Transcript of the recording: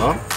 Hello?